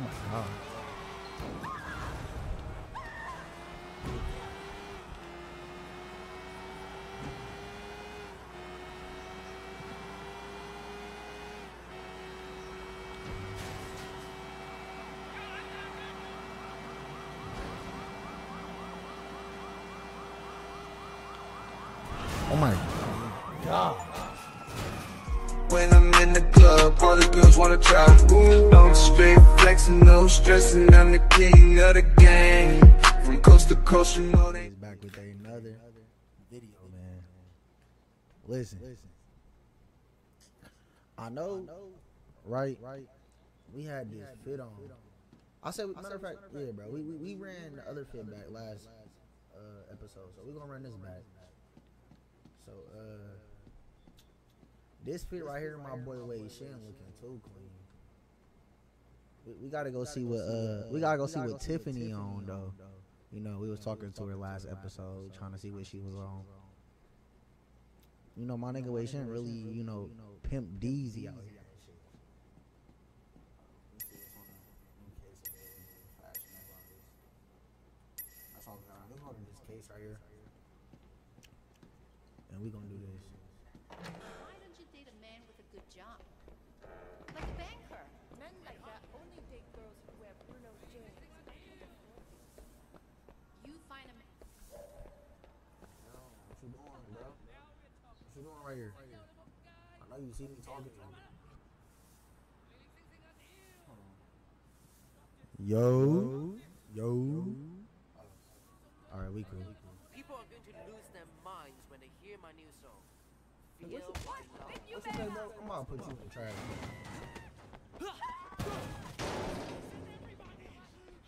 Oh my god. Girls wanna try. No straight flexing, no stressing. I'm the king of the. From coast to coast, you know they. Back with another video, man. Listen, I know, right? We had this fit on. I said, matter of fact, yeah, bro. We, we, we ran the other fit back last uh, episode, so we're gonna run this back. So, uh, this fit right here, my boy Wade Shin looking too clean. We, we gotta go see what uh we gotta go see what Tiffany on though. You know, we was talking to her last episode, trying to see what she was on. You know, my nigga Wade Shin really, you know, pimp Deezy out here. That's all we got. We're going to this case right here. And we gonna do this. Why don't you date a man with a good job? Like a banker. Men like that only date girls who wear Bruno jeans. You find a man. What you doing, bro? What you doing right here? I know you see me talking to you. Yo, yo. All right, we cool. People are going to lose their minds when they hear my new song. What's Feel it- my love. What's your name, bro? I'm gonna put you in the trash.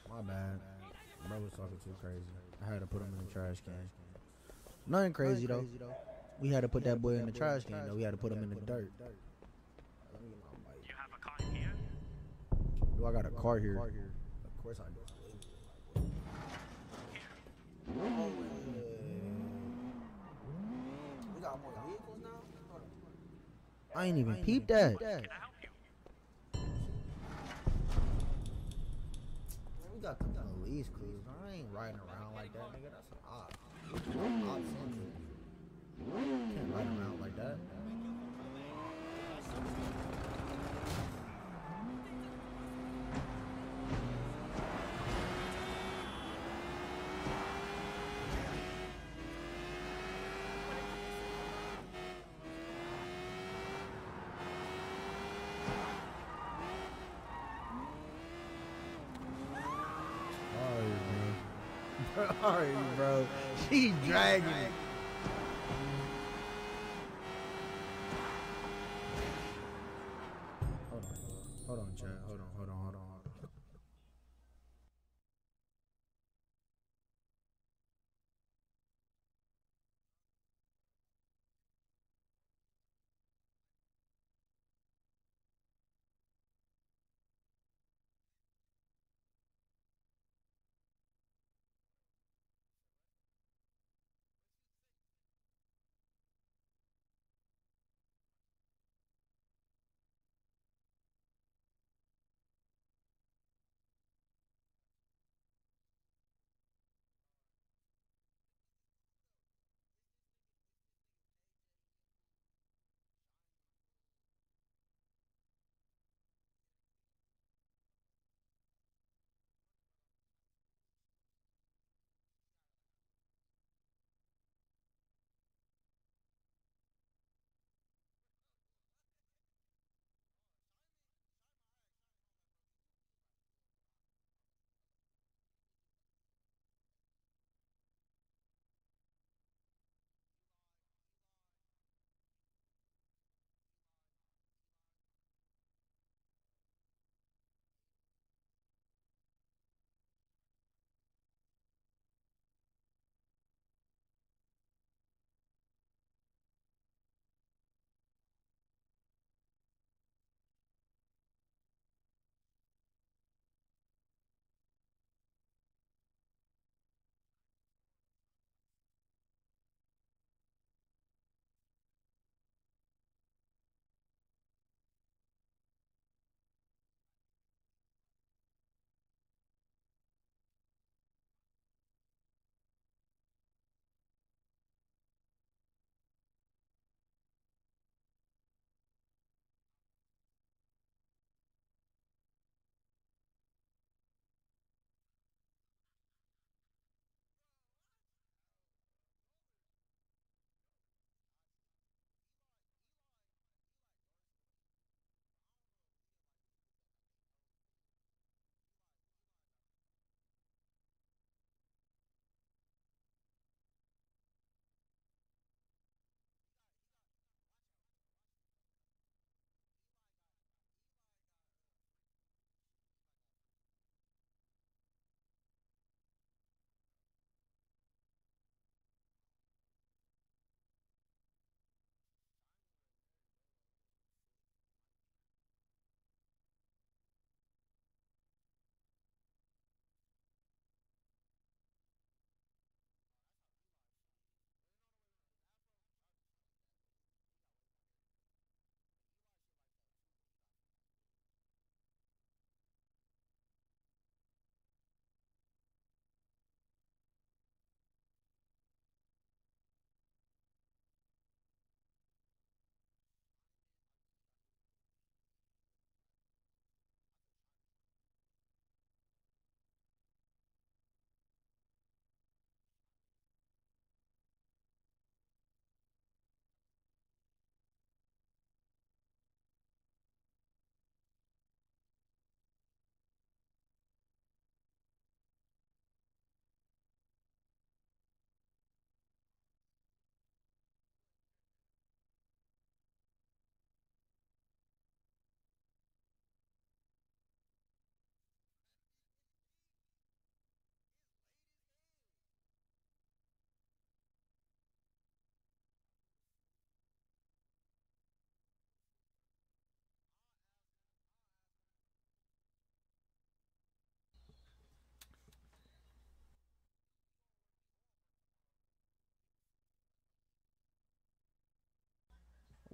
My bad. Bro was talking too crazy. I had to put him in the trash can. Nothing crazy though. We had to put that boy in the trash can though. We had to put him in the dirt. Uh, you have a car here? Do I got a car here? Of course I do. Oh, we got more vehicles now? I ain't even peeped that. Can I help you? We got the police crews. I ain't riding around like that, nigga. That's Can't ride around like that. Alright, Alright, bro. She dragging it.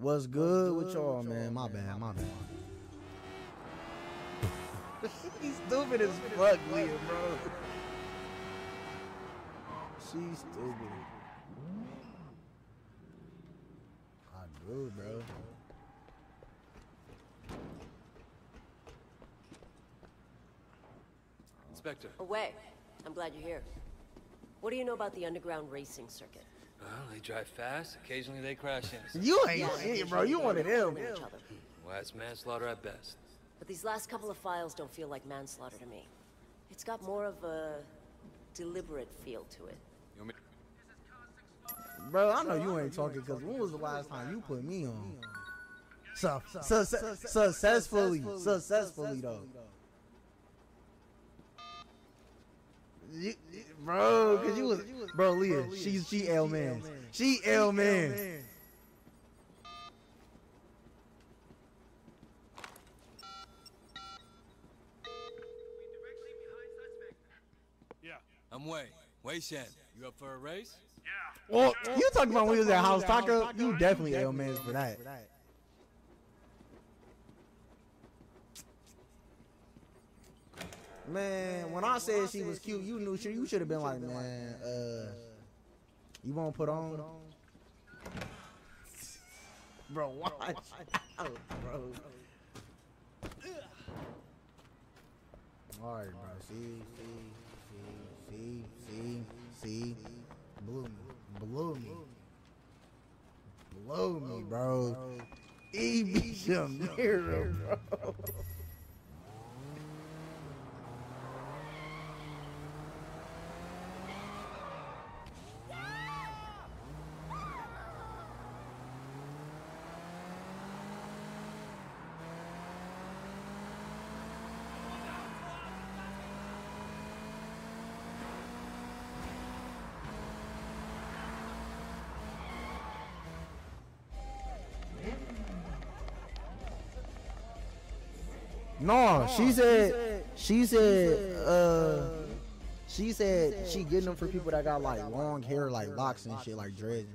What's good with y'all, man? My bad, my bad. He's stupid as fuck, Leah, bro. She's stupid. I do, bro. Inspector. Away. I'm glad you're here. What do you know about the underground racing circuit? Well, they drive fast. Occasionally they crash into You ain't shit, bro. You one of them. Each other. Well, that's manslaughter at best. But these last couple of files don't feel like manslaughter to me. It's got more of a deliberate feel to it. You want me Bro, I know you ain't talking because when was the last time you put me on? So, su- su- successfully, successfully though. You, you- bro, cause you was, bro, Leah, she's she L man, she L man. Yeah. I'm Wei. Wei Shen. You up for a race? Yeah. Well, you talking about when we was at House Taco? You definitely L man for that. Man, when I said she was cute, you knew she, you should have been like, man, uh, you won't put on, bro. Watch, oh, bro. All right, bro. See, see, see, see, see. Blew me, blew me, blew me, bro. EB Shamira, bro. No, she said, she said, uh, she said she getting them for people that got like long hair, like locks and shit, like dreads.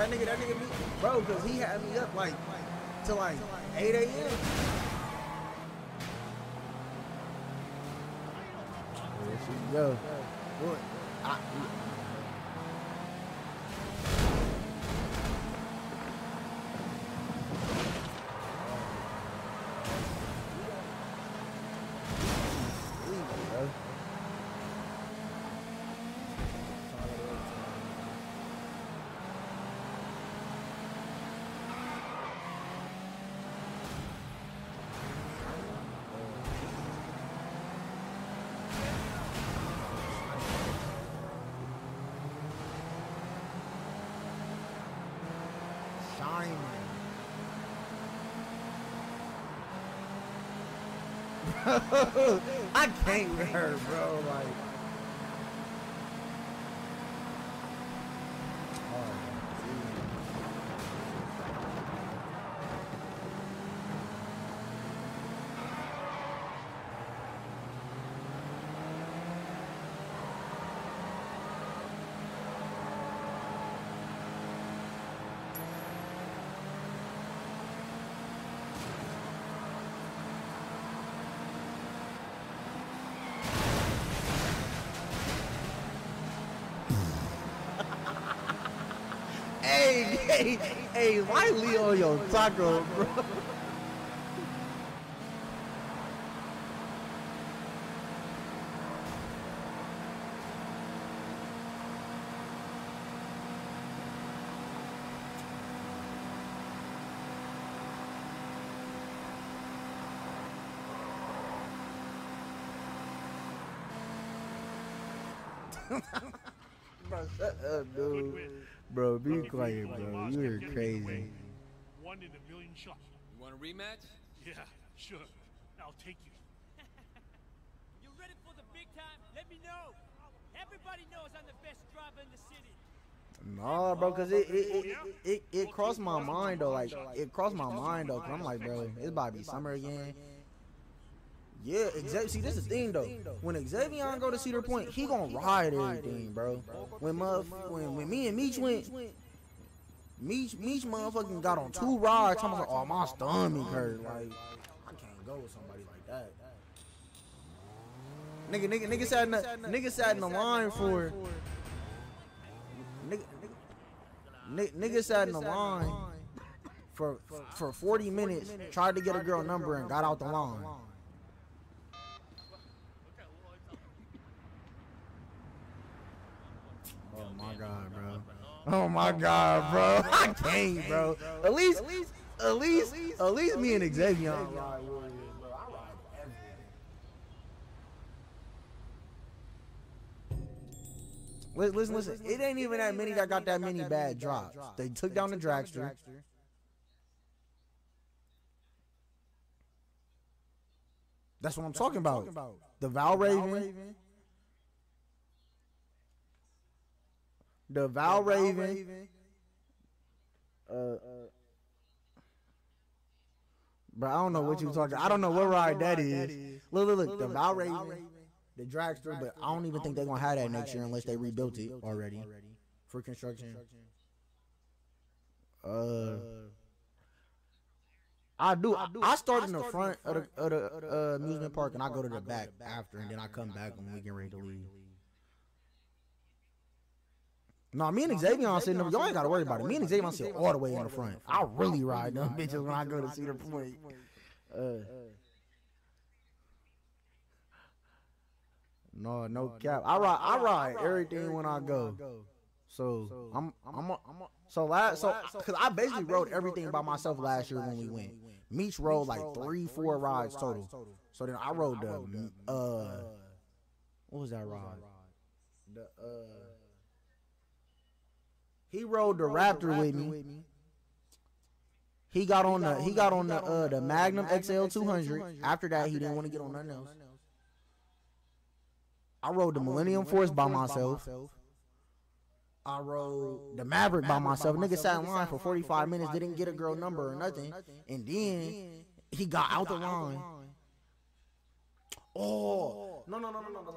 That nigga, that nigga, me, bro, cause he had me up like till like 8 a.m. There she go. What? I, I can't with her, bro. Like. Hey, hey, why Leo yo taco, bro? bro, shut up, dude. Bro, be quiet, bro. You're crazy. One in a million shot. You want a rematch? Yeah, sure. I'll take you. You ready for the big time? Let me know. Everybody knows I'm the best driver in the city. Nah, bro, cause it it, it, it it crossed my mind though, like it crossed my mind though, cause I'm like, bro, it's about to be summer again. Yeah, exactly. See, this is the thing though. When Xavier go to Cedar Point, he gonna ride everything, bro. When muff, when when me and Meech went, Meech Meech motherfucking got on two rides. I'm like, oh my stomach hurt. Like, I can't go with somebody like that. Nigga, nigga, nigga sat in the nigga sat in the line for. Nigga, nigga, nigga sat in the line for for 40 minutes, tried to get a girl number and got out the line. Oh my god, bro. Oh my god, oh bro. I can't, bro. At least, at least, at least me and Xavier ride I ride. Listen, listen, listen. It ain't even that many that got that many bad drops. They took down the dragster. That's what I'm talking about. The Valravn. The Valravn. Uh, bro, I don't know what you talking. I don't know what ride that is. Look, look, look. The Valravn, the dragster, but I don't even think they're gonna have that next year unless they rebuilt it already for construction. Uh. I do. I, do. I start in the front of the, of the uh, amusement park and I go to the back after, and then I come back when we get ready to leave. No, me and Xavier sitting up. Y'all ain't gotta worry about it. Me and Xavier sit all the way in the front. I really ride them bitches when I go to Cedar Point. Uh, no, no cap. I ride. I ride everything when I go. So I'm. I'm. A, I'm a, so last. So because I basically rode everything by myself last year when we went. Meech rode like three, four rides total. So then I rode the. Uh, what was that ride? The. Uh. He rode the Raptor with me. He got on the he got on the uh the Magnum XL 200. After that, he didn't want to get on nothing else. I rode the Millennium Force by myself. I rode the Maverick by myself. Nigga sat in line for 45 minutes, didn't get a girl number or nothing, and then he got out the line. Oh no no no no no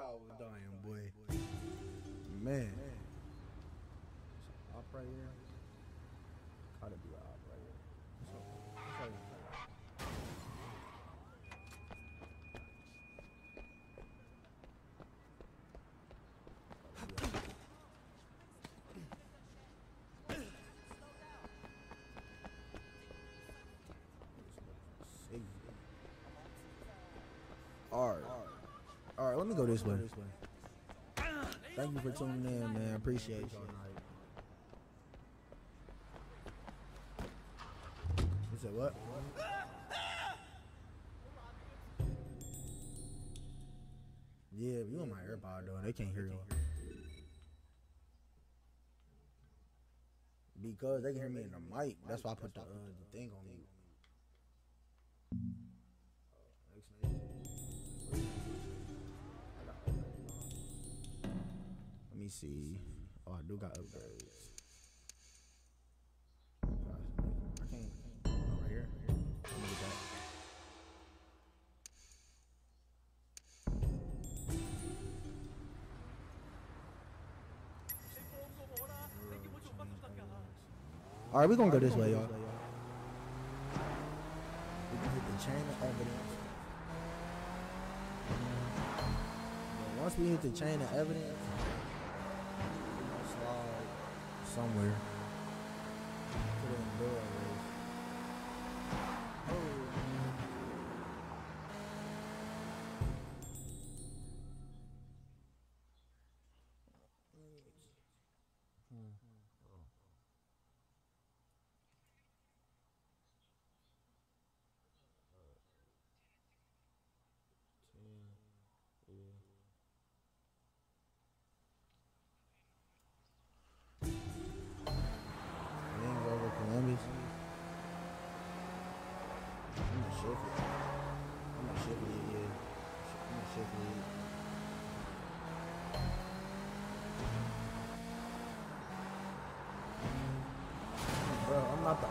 I was dying, boy. Man. Op right here. Gotta be an op right here. So, what's right here? All right. All right, let me go this way. Thank you for tuning in, man. Appreciate y'all. You said what? Yeah, you on my AirPod though. They can't hear you. Because they can hear me in the mic. That's why I put the, uh, the thing on mute. See. Oh, I do got upgrades. All right, we're gonna go this way, y'all. We can hit the chain of evidence. Once we hit the chain of evidence, we're gonna slide somewhere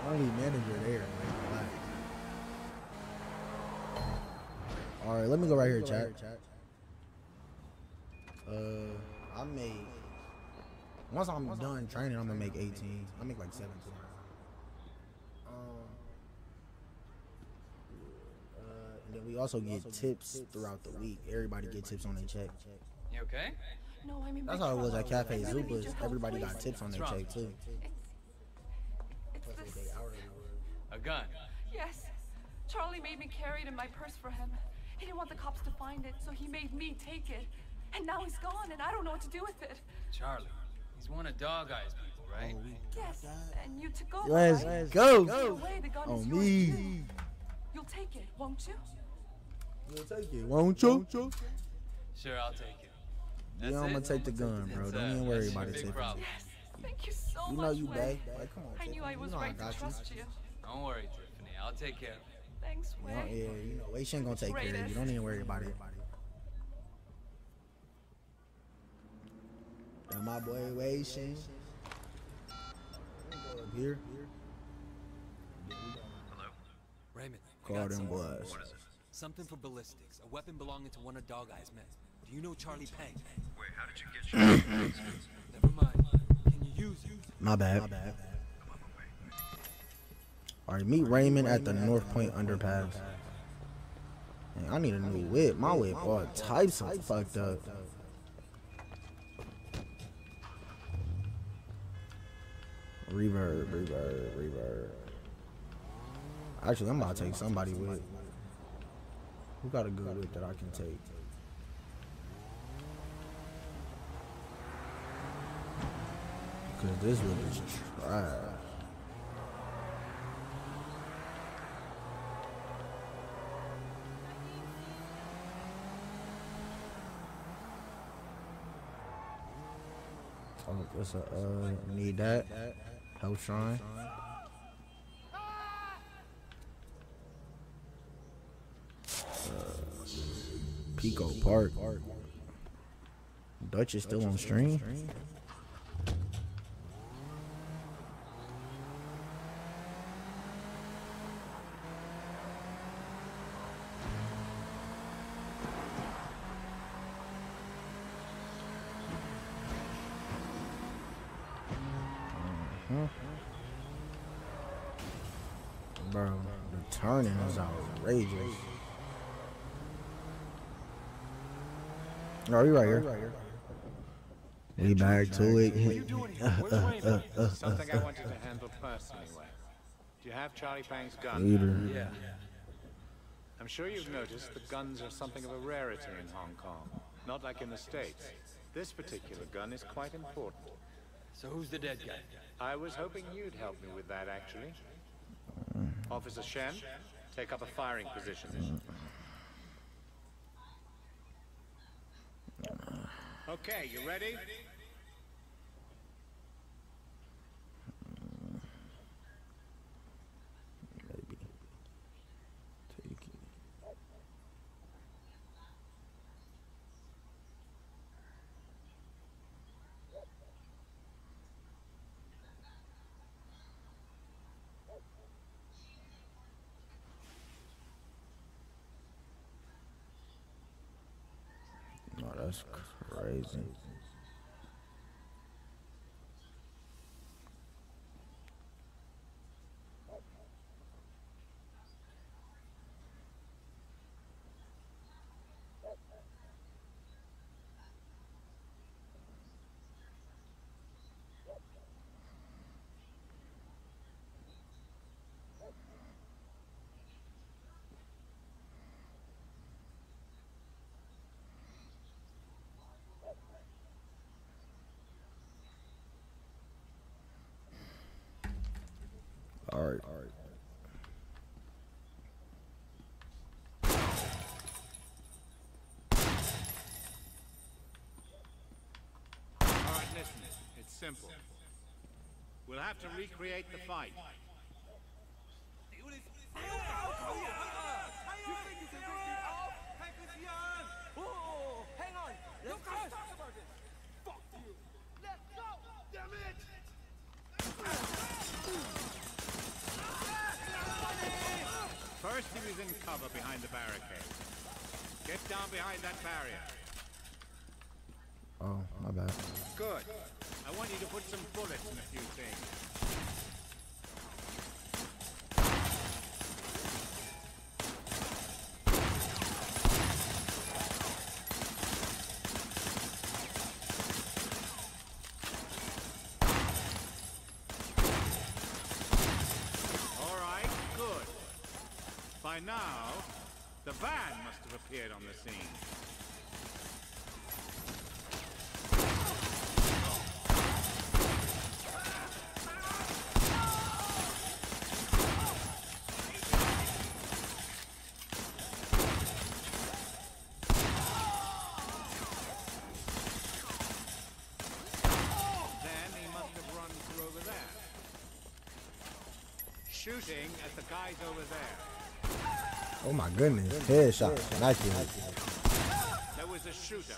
only manager there. Like. All right, let me go right here, chat. Uh, I made. Once I'm done training, I'm gonna make 18. I make like 17. Um. Uh, and then we also get tips throughout the week. Everybody get tips on their check. You okay? No, I'm in That's how it was at Cafe I'm gonna need Zupas. Everybody got tips on their check too. A gun. Yes. Charlie made me carry it in my purse for him. He didn't want the cops to find it, so he made me take it. And now he's gone, and I don't know what to do with it. Charlie. He's one of Dog Eye's people, right? Oh, yes, and you took over, Let's right? go. Either way, the gun is On yours me. too. You'll take it, won't you? You'll take it, won't you? Sure, I'll take it. Yeah, I'm gonna it? take the gun, bro. It's, Don't even worry about it, big Tiffany. problem. Yes, thank you so You much. know you Wes. bae. Like, come on, I knew Tiffany. I You know right got to you. trust you. Don't worry, Tiffany. I'll take care of it. Thanks, You know, yeah, you know, Wei Shen gonna take care of you. Don't even worry about it. And my boy Wei Shen. Go up Here, Raymond. I call got them something. boys. Something for ballistics. A weapon belonging to one of Dog Eye's men. Do you know Charlie Pang? Wait, how did you get your Never mind. Can you use it? My bad. All right, meet Raymond at the North Point underpass. Man, I need a new whip. My whip all types of fucked up. Reverb, reverb, reverb. Actually, I'm about to take somebody with. Who got a good whip that I can take? Cause this whip is trash. Oh, what's a, uh, need that? Health shrine. Uh, Pico Park. Dutch is still on stream. Bro, the turning is outrageous. You right here. We back to it. Uh, uh, uh, something I want you to handle personally, Do you have Charlie Pang's gun? Leader. Yeah. I'm sure you've noticed that guns are something of a rarity in Hong Kong. Not like in the States. This particular gun is quite important. So who's the dead guy? I was hoping you'd help me with that, actually. Mm. Officer Shen, take up a firing position. Mm. Okay, you ready? No, that's crazy. All right. All right. All right, listen. It's simple. We'll have to recreate the fight. Oh, hang on. Let's talk about this. Fuck you. Let's go. Damn it. First, he was in cover behind the barricade. Get down behind that barrier. Oh, my bad. Good. I want you to put some bullets in a few things. All right, good. By now, the van must have appeared on the scene. Then he must have run through over there. Shooting at the guys over there. Oh my goodness. Headshot. Immaculate. There was a shooter.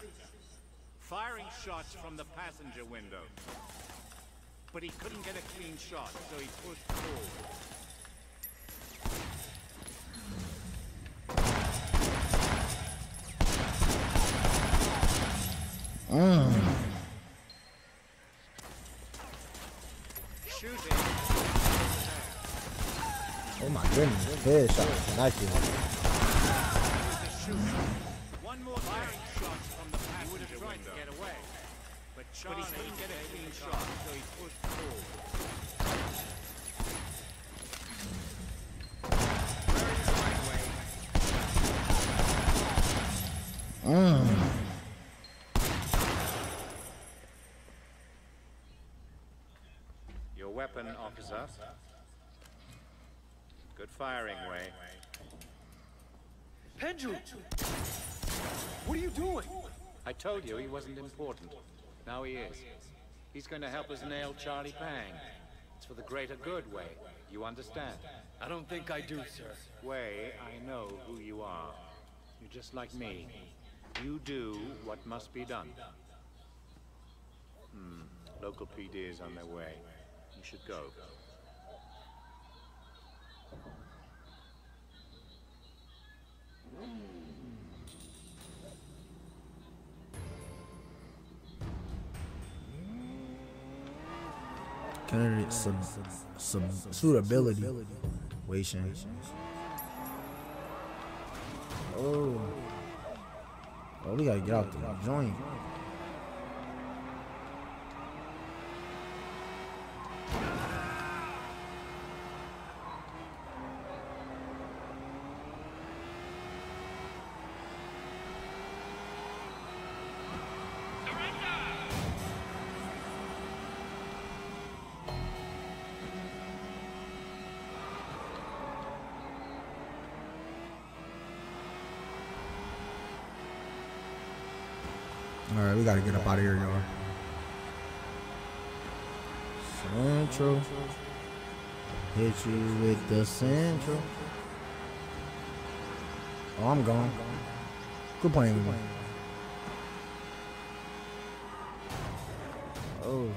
Firing shots from the passenger window. But he couldn't get a clean shot, so he pushed forward. Mm. Shooting. Oh my goodness. Headshot. Immaculate. One more firing shots from the passenger window. get away. But, Charlie couldn't get a clean shot, so he pushed forward. Mm. Your weapon, officer. Good firing, Wei. Pendrew! What are you doing? I told you he wasn't important. Now he is. He's going to help us nail Charlie Pang. It's for the greater good, Wei. You understand? I don't think I do, sir. Wei, I know who you are. You're just like me. You do what must be done. Hmm. Local PD is on their way. You should go. Candidate sub, sub, suitability. Waiting. Oh. Oh, we gotta get out the joint. All right, we gotta get up out of here, y'all. Central. Hit you with the central. Oh, I'm gone. Good playing with. Oh.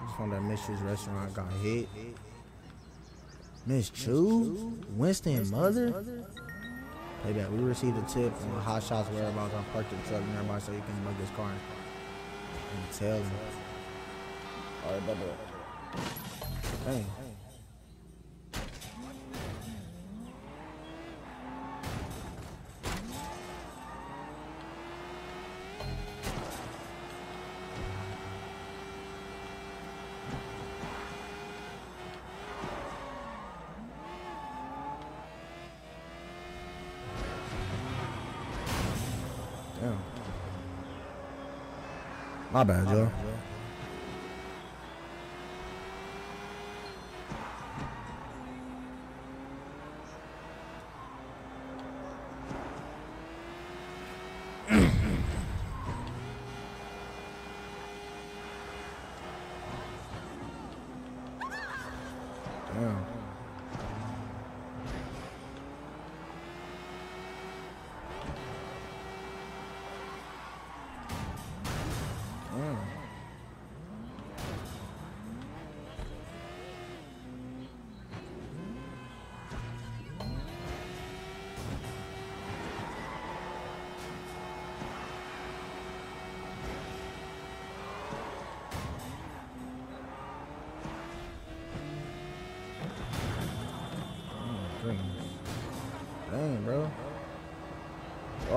Just found that Mistress restaurant got hit. Miss Chu? Winston Mother? Payback. We received a tip on Hot Shots whereabouts. I parked the truck nearby so you can mug his car and tell him. Alright, bye bye. Dang. My bad, Joe.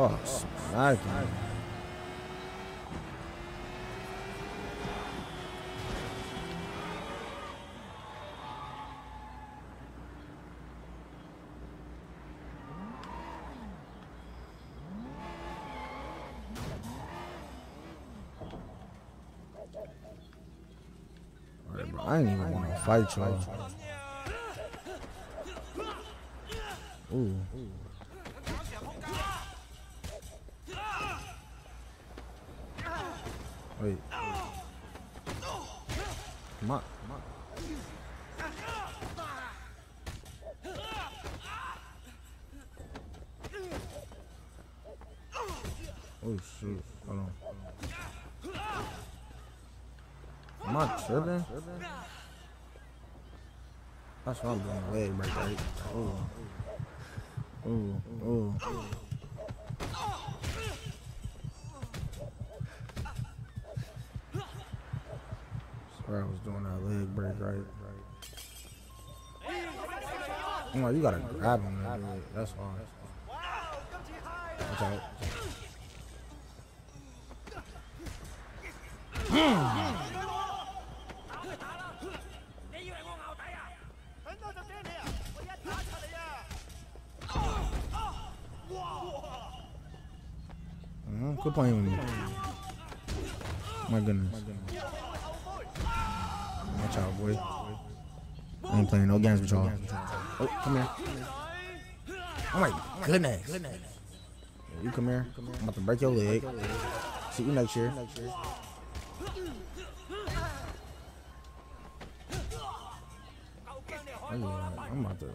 Alright, bro. I ain't even want to fight y'all. Ooh. Wait. Come on. Come on. Oh shoot. Hold on. Am I tripping? That's why I'm doing. Leg break, right? Ooh. Ooh. Ooh. Swear I was doing that leg break, right? I'm like, you gotta grab him, man. That's fine. Watch out. Playing with me. My goodness. Watch out, boy. I ain't playing no games with y'all. Oh, come here. Oh my goodness. You come here. I'm about to break your leg. See you next year. Oh, I'm about to.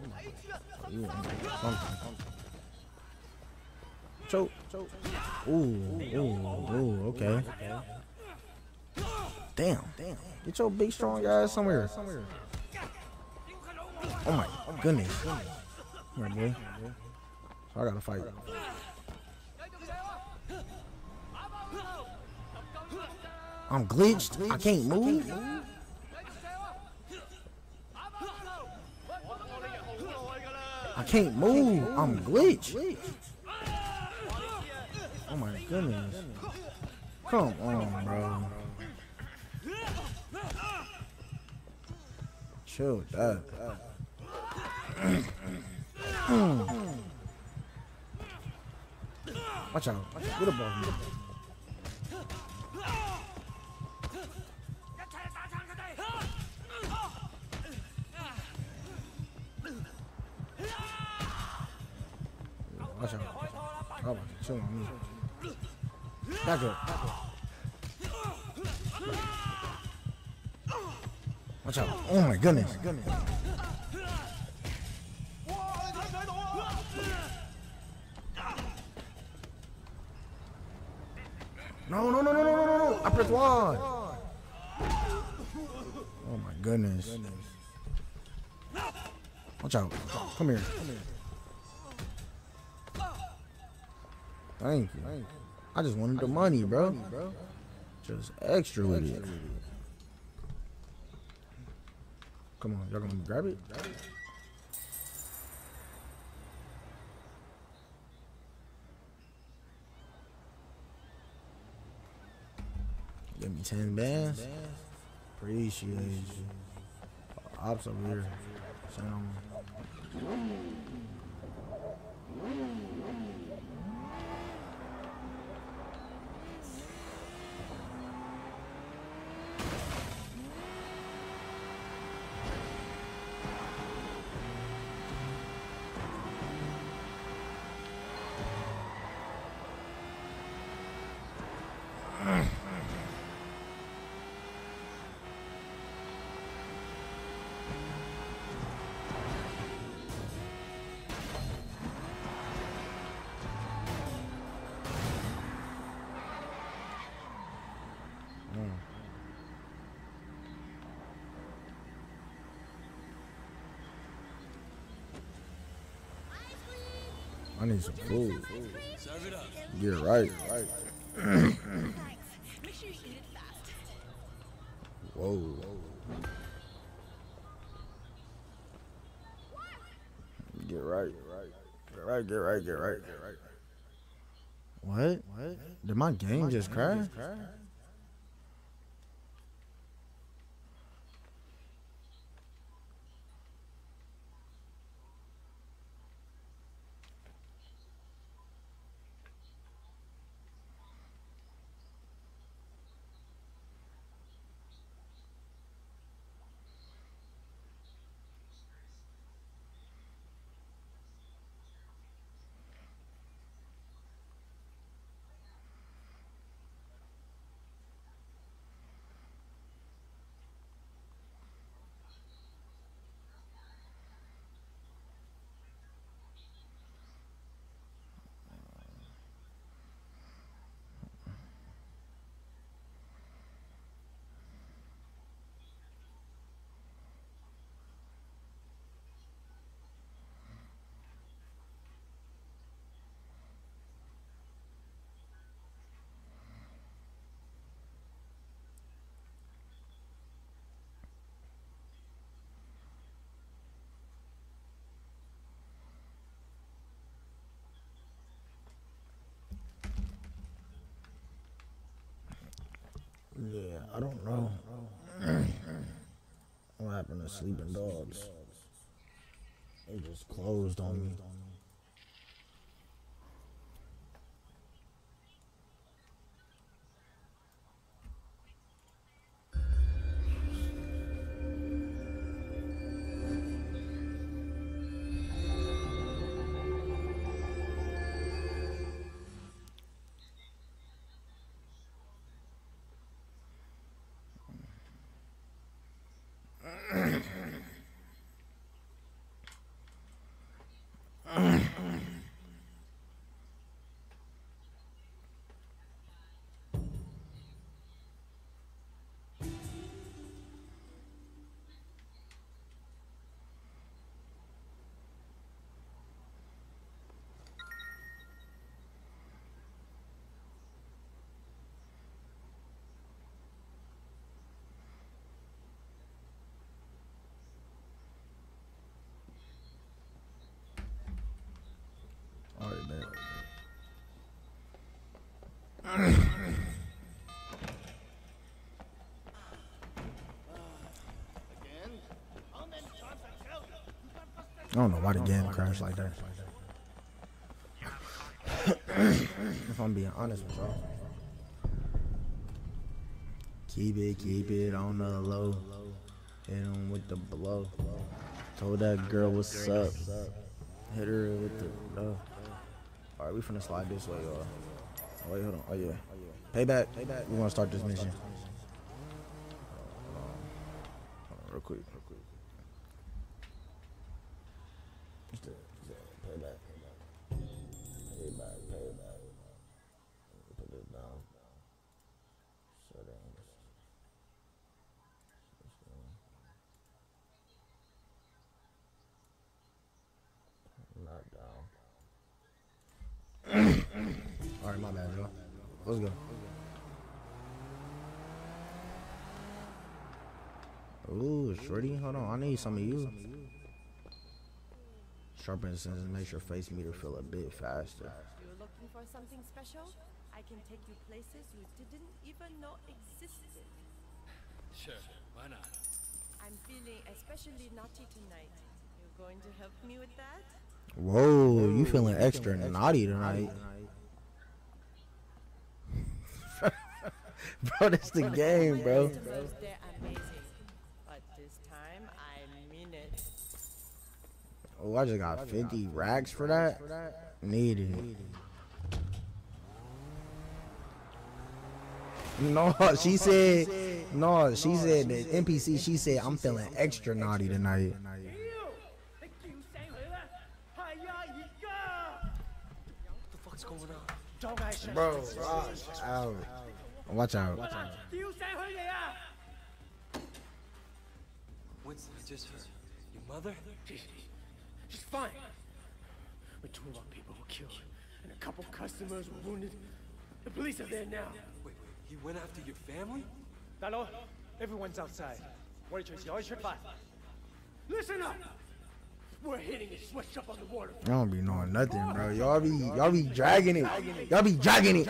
Oh, Choke. Ooh, ooh, ooh, okay. Damn. Damn. Get your big strong ass somewhere. Oh my goodness. Come here, boy. So I gotta fight. I'm glitched. I can't move. I can't move. I'm glitched. Come on, bro. Chill that. Watch out. Get up on me. Watch out. Oh, my, chill on me. Back up. Watch out. Oh my goodness. No, no, no, no, no, no, no, no. I pressed Y. Oh my goodness. Watch out. Come here. Thank you. I just wanted the money, bro. Just extra with it. Come on, y'all gonna grab it? Give me 10 bands. Appreciate you. Ops over here. Sound. Need some food. Serve it up. Get it right. Make sure you eat it fast. Whoa. Get right. Get right, get right, get right, get right. What? What? Did my game just crash? Yeah, I don't know. what happened to sleeping dogs? They just closed on me. uh, I don't know why the game crashed like that. if I'm being honest with y'all. Keep it, keep it on the low. Hit him with the blow. Told that girl what's up. Hit her with the no. Alright, we finna slide this way, y'all. Oh, wait, hold on. Oh yeah. Payback. Payback. We wanna start this mission. Hold on. Hold on, real quick. Let's go. Ooh, shorty, hold on. I need some of you. Sharpen senses makes your face meter feel a bit faster. You're looking for something special? I can take you places you didn't even know existed. Sure, why not? I'm feeling especially naughty tonight. You're going to help me with that? Whoa, you feeling extra naughty tonight. bro, that's the game, bro. Customers, they're amazing. But this time, I. Oh, I just got 50 racks for that? Needed. No, she said, no, she said the NPC, she said, I'm feeling extra naughty tonight. What the fuck's? Bro, Watch out. Watch out. Winston, I just heard. Your mother? She's, she's fine. But two of our people were killed, and a couple customers were wounded. The police are there now. Wait, wait, he went after your family? Hello? Everyone's outside. Listen up! We're hitting it switch up on the water. Y'all don't be knowing nothing, bro. Y'all be y'all be dragging it. Y'all be dragging it.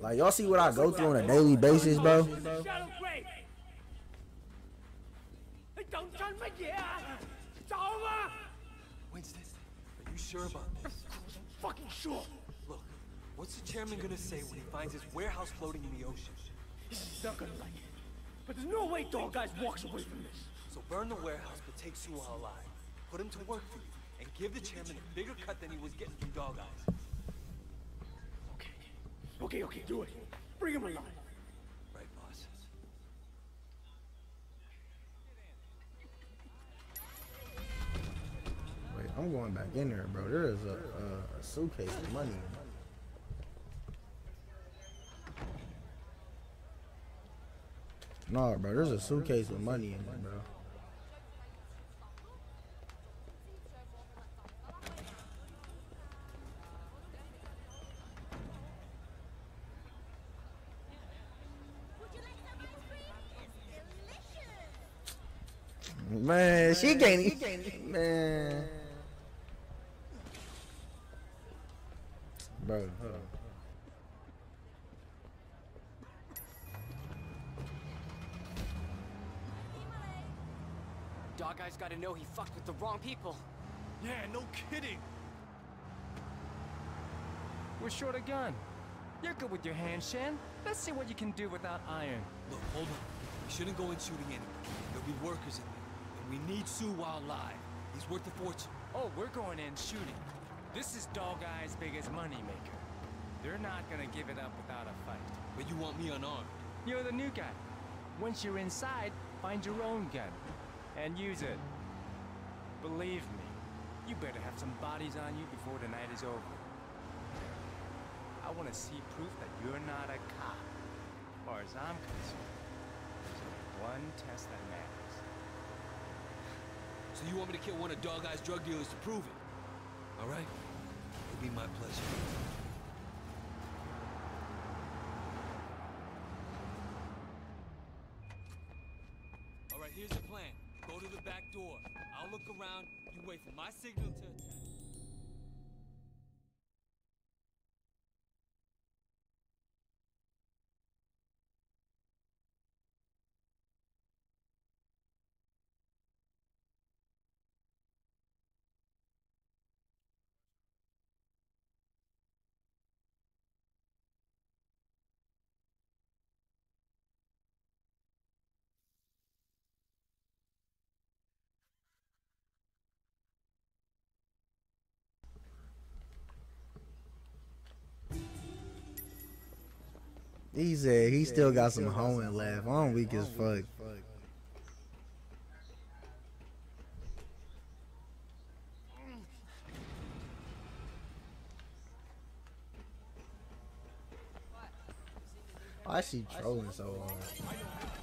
Like y'all see what I go through on a daily basis, bro. Don't turn me down. It's over. Winston, are you sure about this? I'm fucking sure. Look, what's the chairman gonna say when he finds his warehouse floating in the ocean? He's not gonna like it. But there's no way Dog Eyes walks away from this. So burn the warehouse, but take Sua alive. Put him to work for you, and give the chairman a bigger cut than he was getting from Dog Eyes. Okay. Okay, okay, do it. Bring him alive. Right, boss. Wait, I'm going back in there, bro. There is a, a, a suitcase of money. In. No, bro. There's a suitcase with money in it, bro. Man, she can't. e- Man. Bro, hold on. Dog Eyes gotta know he fucked with the wrong people. Yeah, no kidding. We're short a gun. You're good with your hands, Shen. Let's see what you can do without iron. Look, hold on. We shouldn't go in shooting anyway. There'll be workers in there. We need Sue while alive. He's worth a fortune. Oh, we're going in shooting. This is Dog Eye's biggest moneymaker. They're not gonna give it up without a fight. But you want me unarmed. You're the new guy. Once you're inside, find your own gun. And use it. Believe me, you better have some bodies on you before the night is over. I want to see proof that you're not a cop. As far as I'm concerned, there's only one test that matters. So you want me to kill one of Dog Eye's drug dealers to prove it? All right? It'll be my pleasure. He said he still got some hoeing left. I'm weak as fuck. Why is she trolling so hard?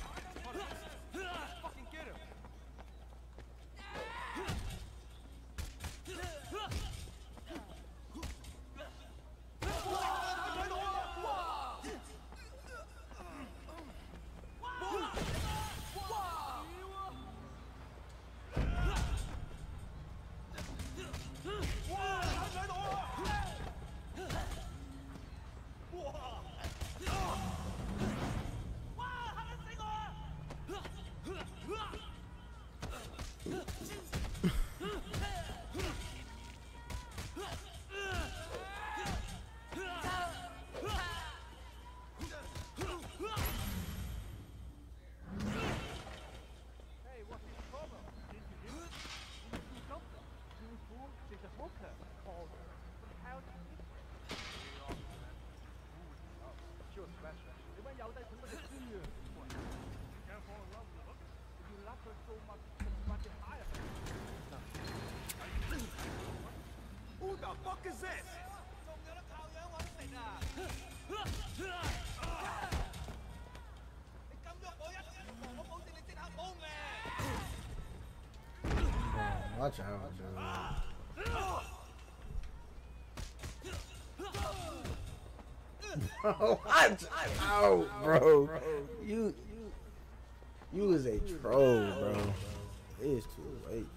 Watch out, dude. Bro, oh, watch out, bro. You, you is a troll, bro. It is too late.